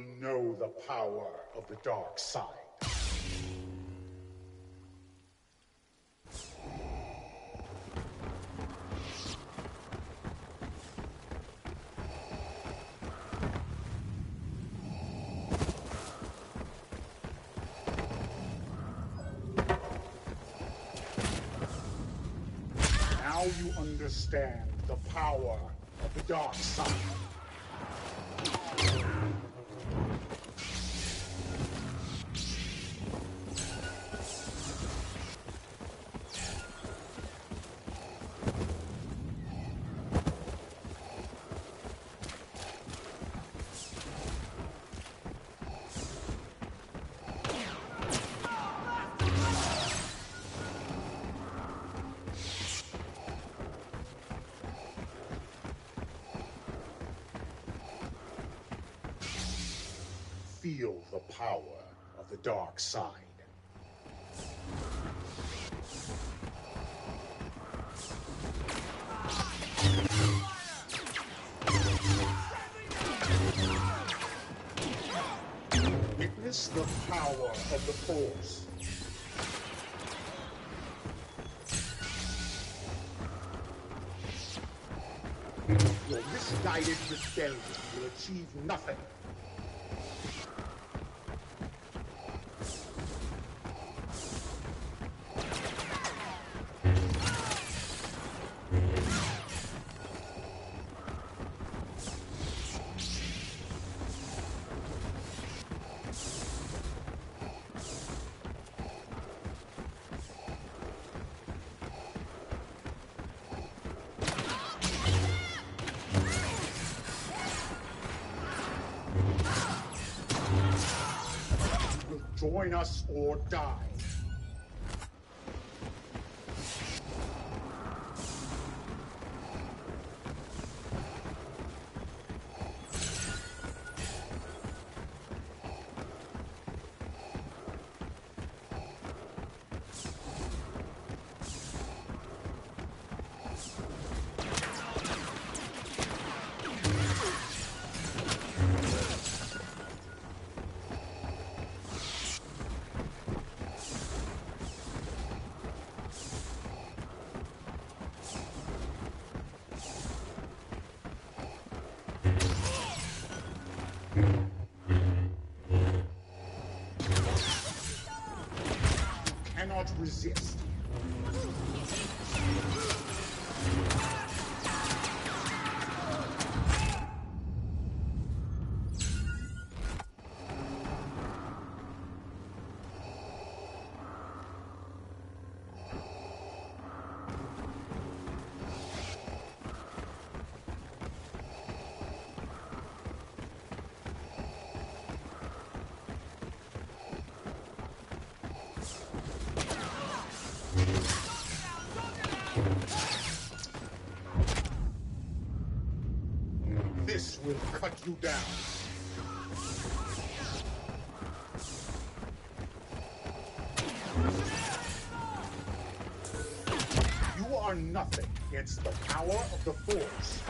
know the power of the dark side? Now you understand the power of the dark side. Feel the power of the dark side. Witness the power of the Force. Your misguided rebellion will achieve nothing. Join us or die. Will cut you down. You are nothing against the power of the Force.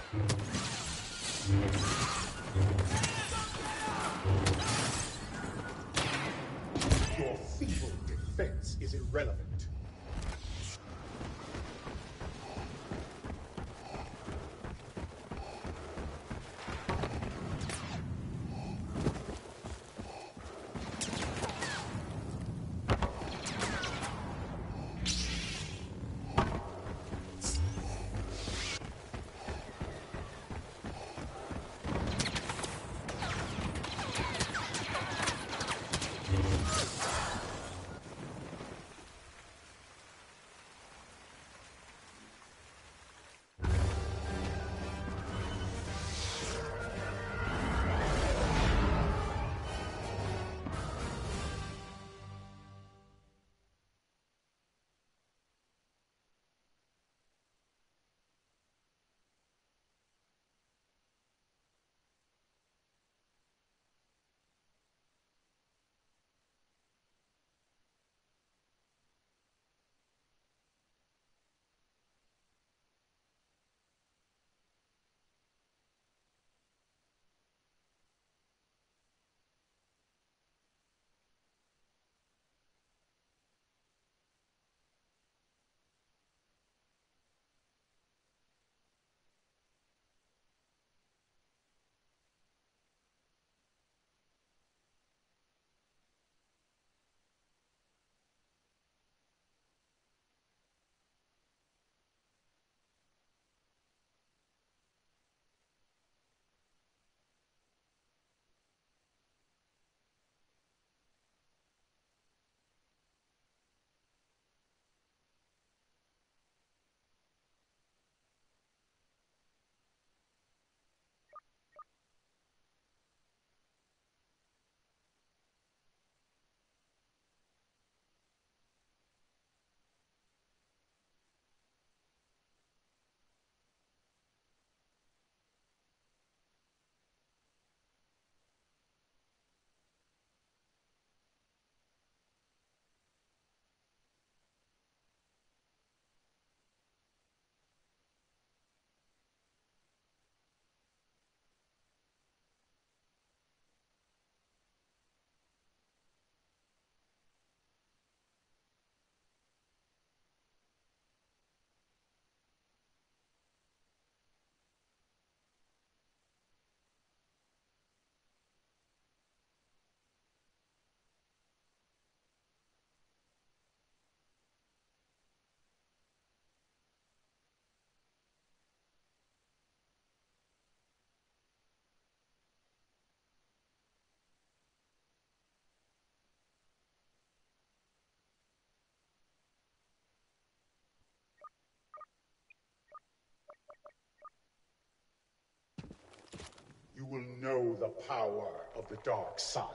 Know the power of the dark side.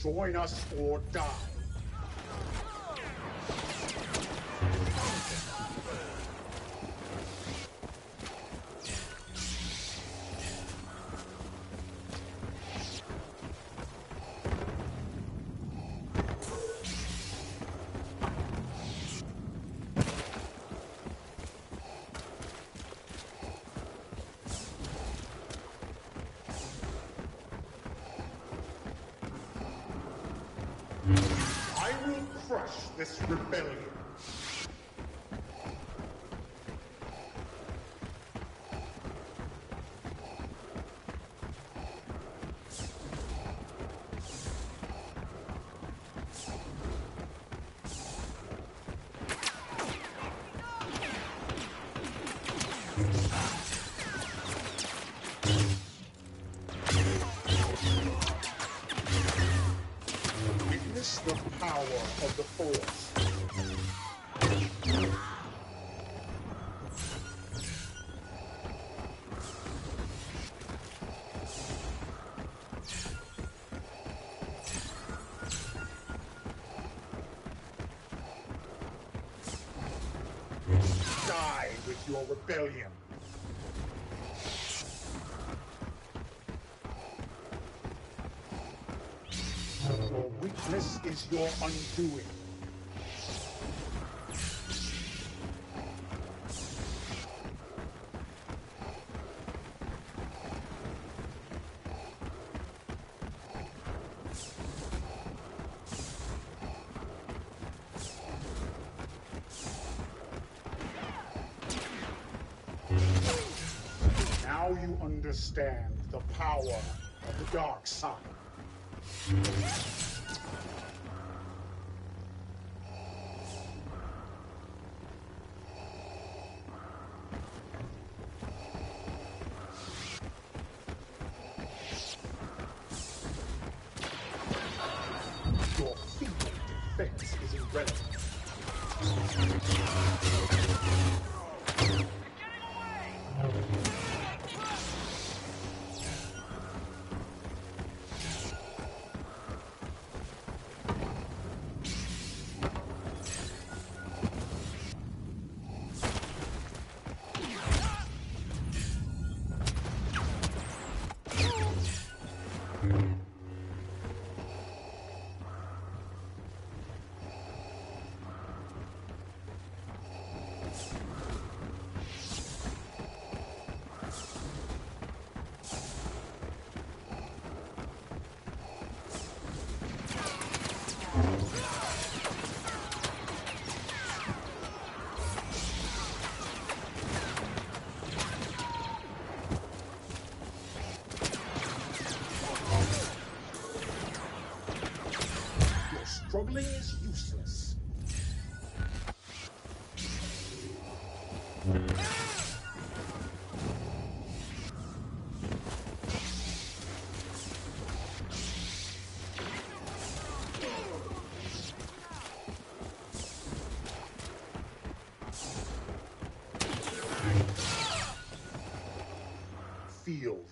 Join us or die. Your rebellion. Your weakness is your undoing. Now you understand the power of the dark side.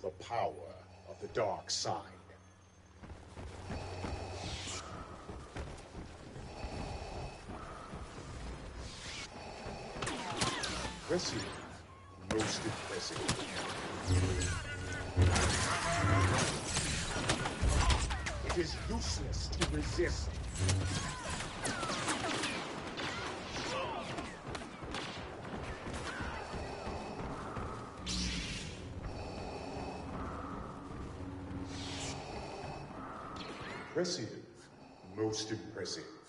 The power of the dark side. Impressive. Most impressive. It is useless to resist. Impressive. Most impressive.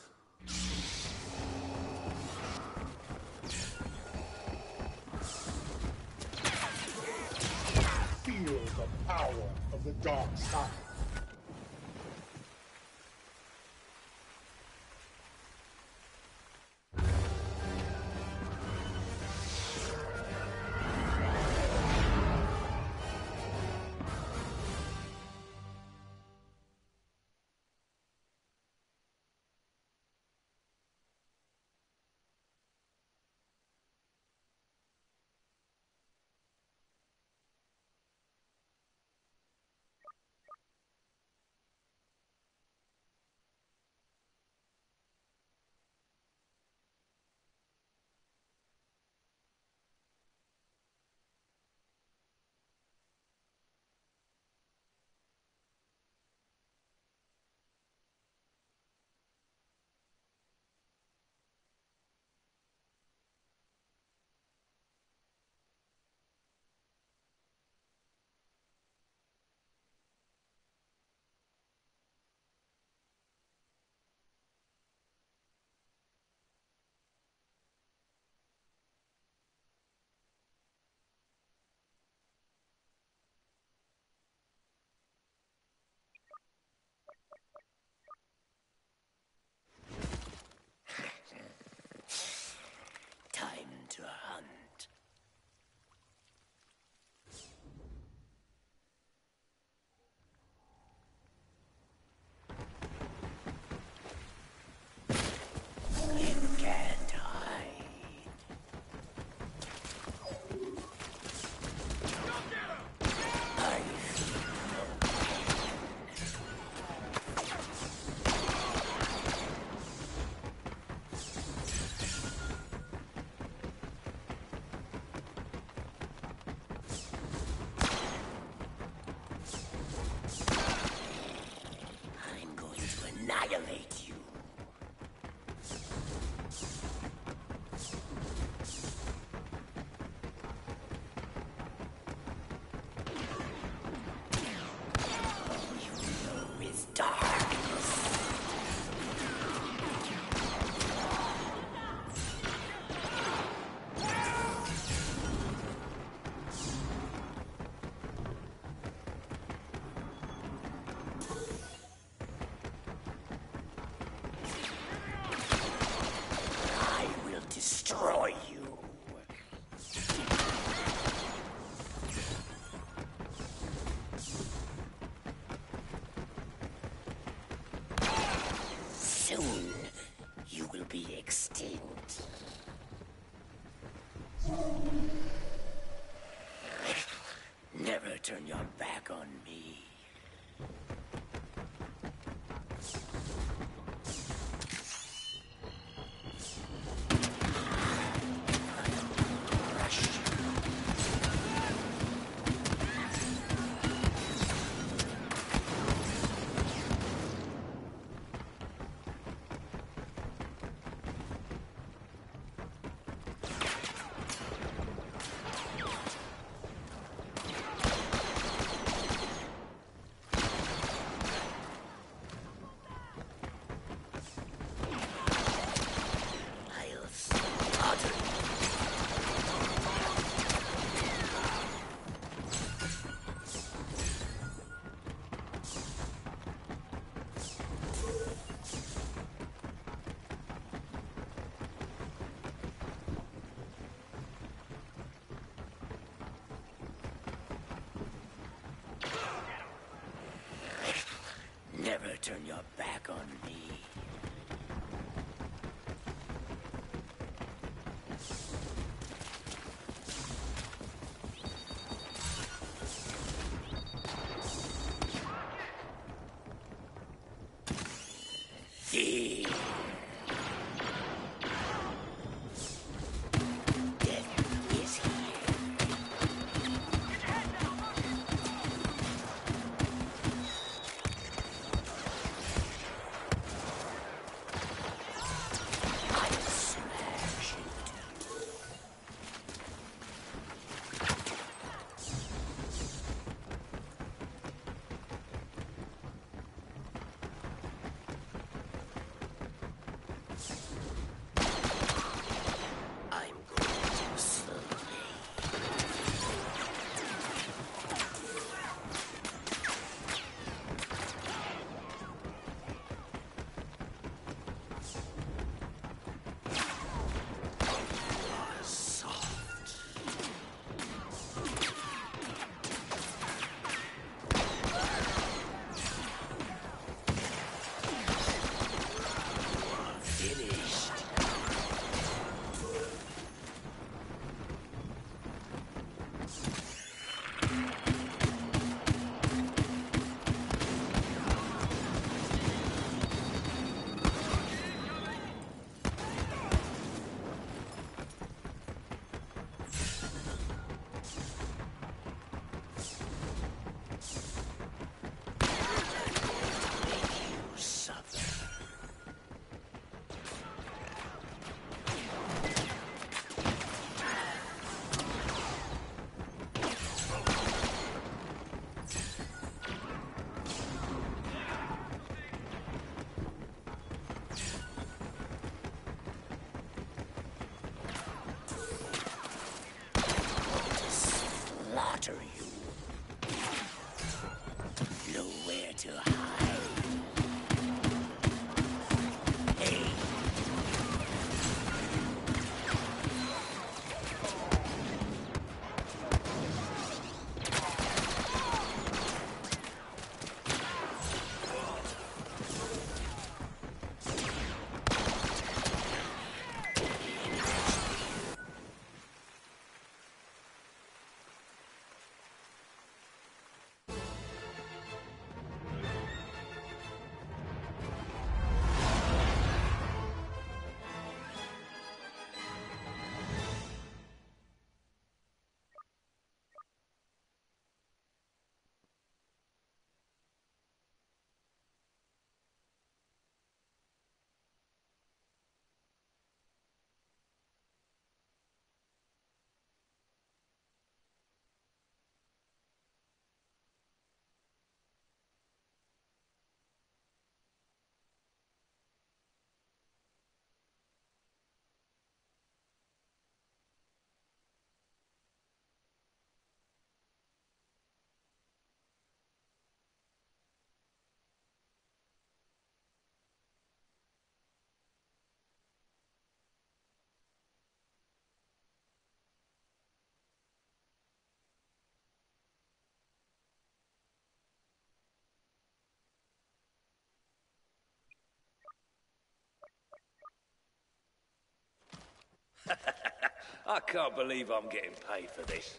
I can't believe I'm getting paid for this.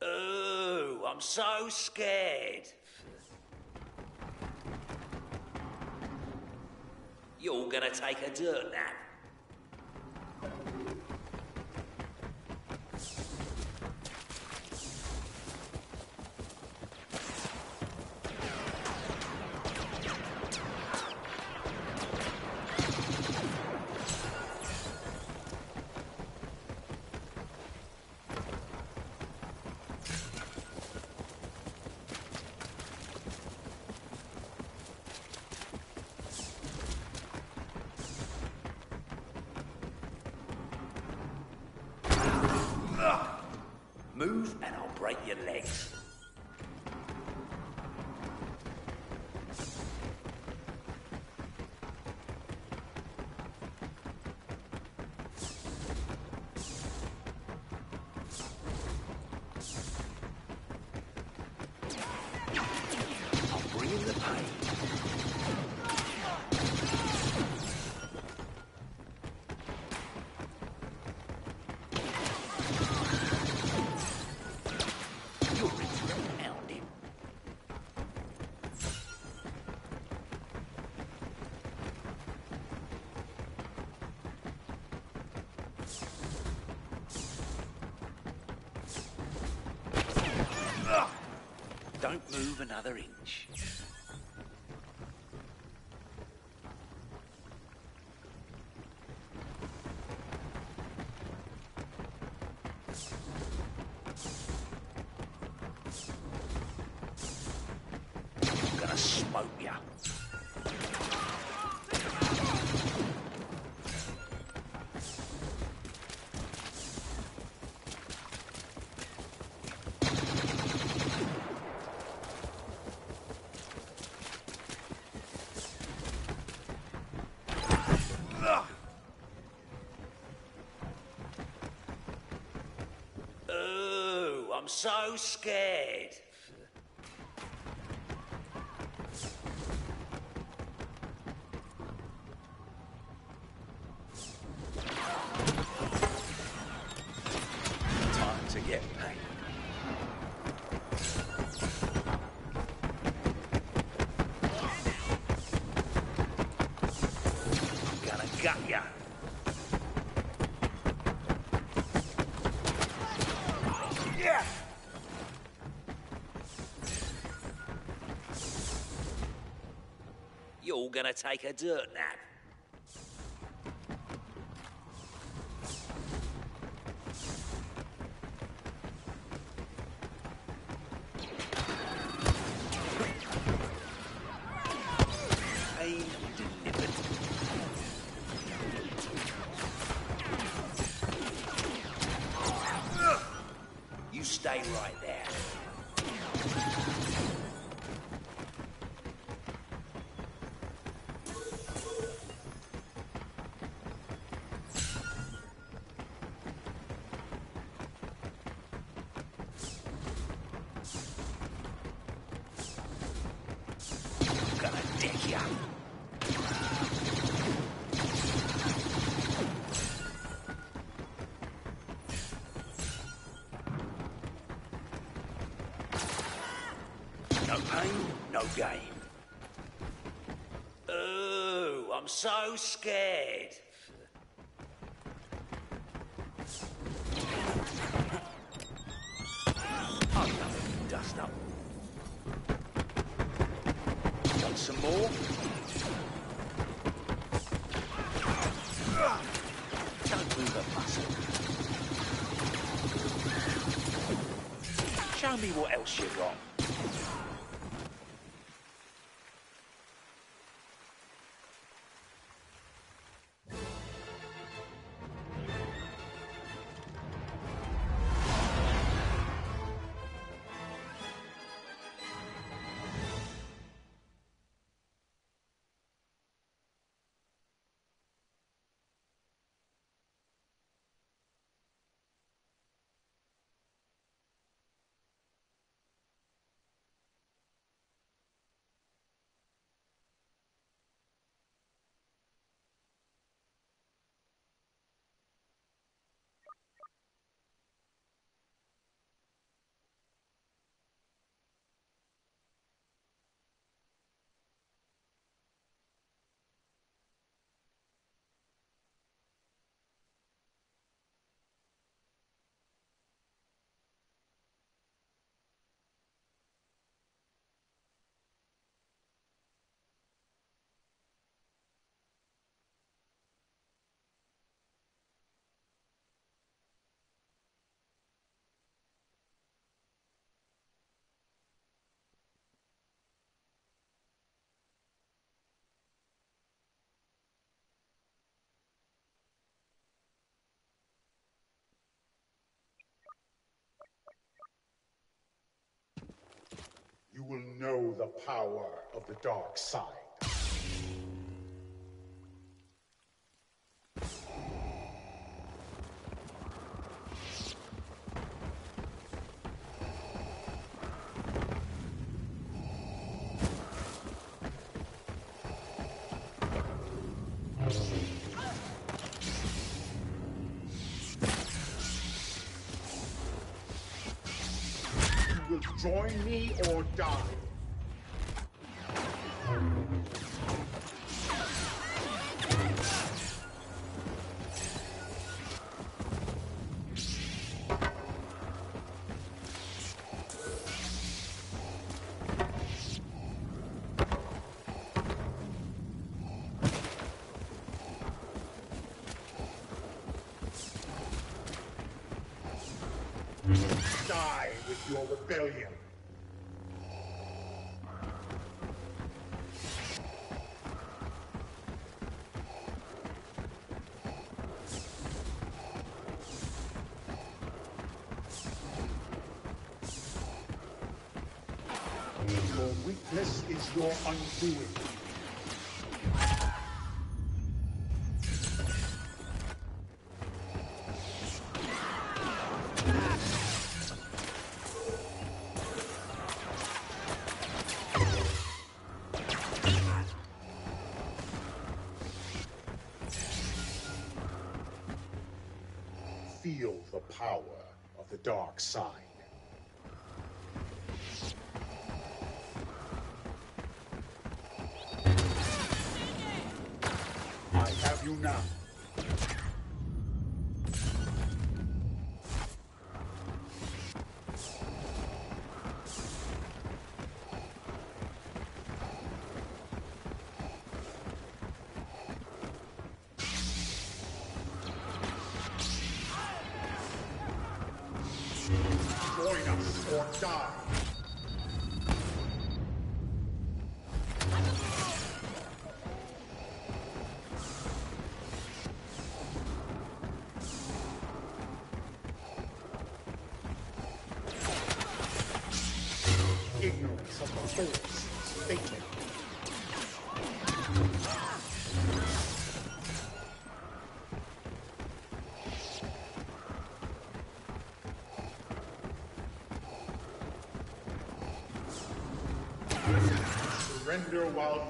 Oh, I'm so scared. You're gonna take a dirt nap. Move and I'll break your legs. Another so scared. Time to get paid. I'm gonna ya. Gonna take a dirt nap. Pain, no gain. Oh, I'm so scared. Oh, dust up. Want some more? Don't move a muscle. Show me what else you got. Know the power of the dark side. Join me or. Die rebellion. Your weakness is your undoing. You now. Join us or die. Surrender while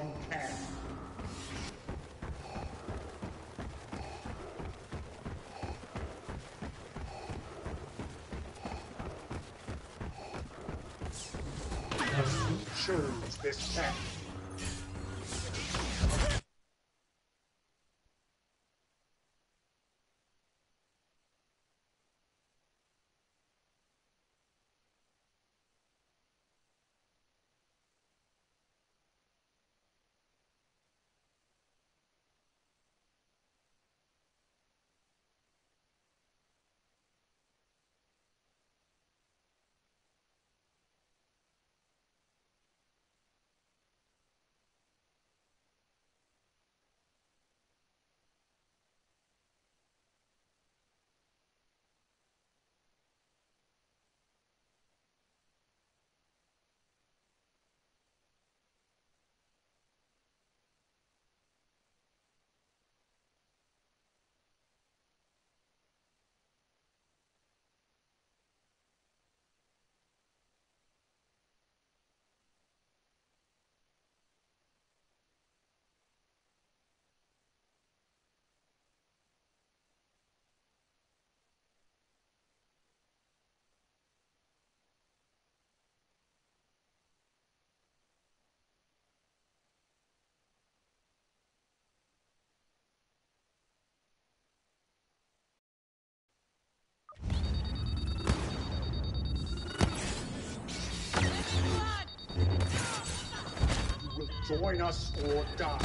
join us or die.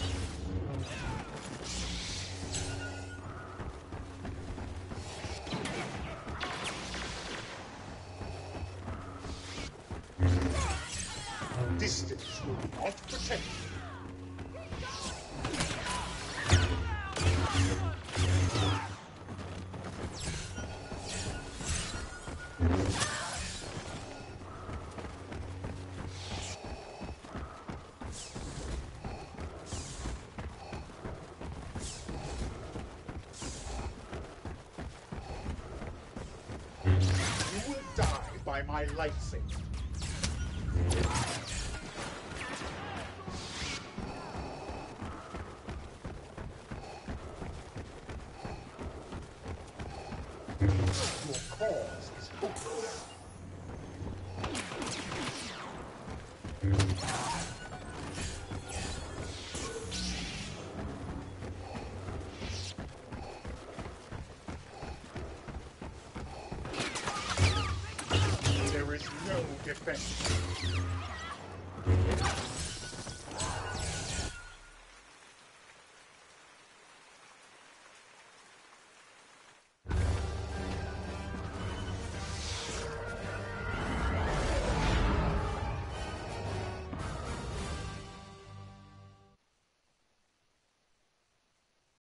My lightsaber.